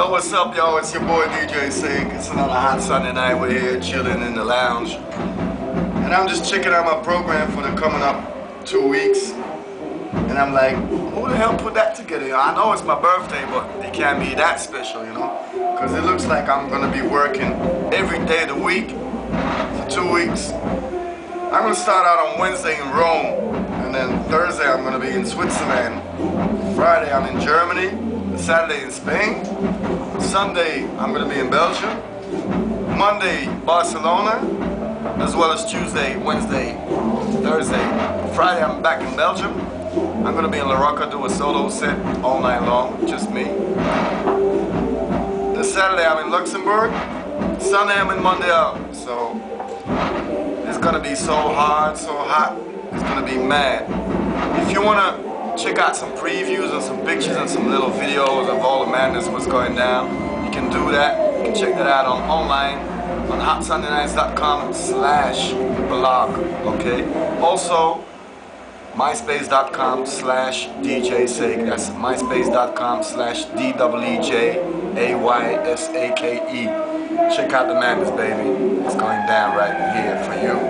Yo, what's up, y'all? It's your boy DJ Sake. It's another hot Sunday night. We're here chilling in the lounge. And I'm just checking out my program for the coming up two weeks. And I'm like, who the hell put that together? I know it's my birthday, but it can't be that special, you know? Because it looks like I'm going to be working every day of the week for two weeks. I'm going to start out on Wednesday in Rome. And then Thursday I'm going to be in Switzerland. Friday I'm in Germany. Saturday in Spain. Sunday, I'm going to be in Belgium. Monday, Barcelona. As well as Tuesday, Wednesday, Thursday. Friday, I'm back in Belgium. I'm going to be in La Rocca, do a solo set all night long, just me. Then Saturday, I'm in Luxembourg. Sunday, I'm in Montreal. So, it's going to be so hard, so hot. It's going to be mad. If you want to check out some previews and some pictures and some little videos of all the madness what's going down. You can do that. You can check that out on online on hotsundaynights.com slash blog. Okay. Also, myspace.com slash DJ Sake. That's myspace.com slash D-W-E-J-A-Y-S-A-K-E. Check out the madness, baby. It's going down right here for you.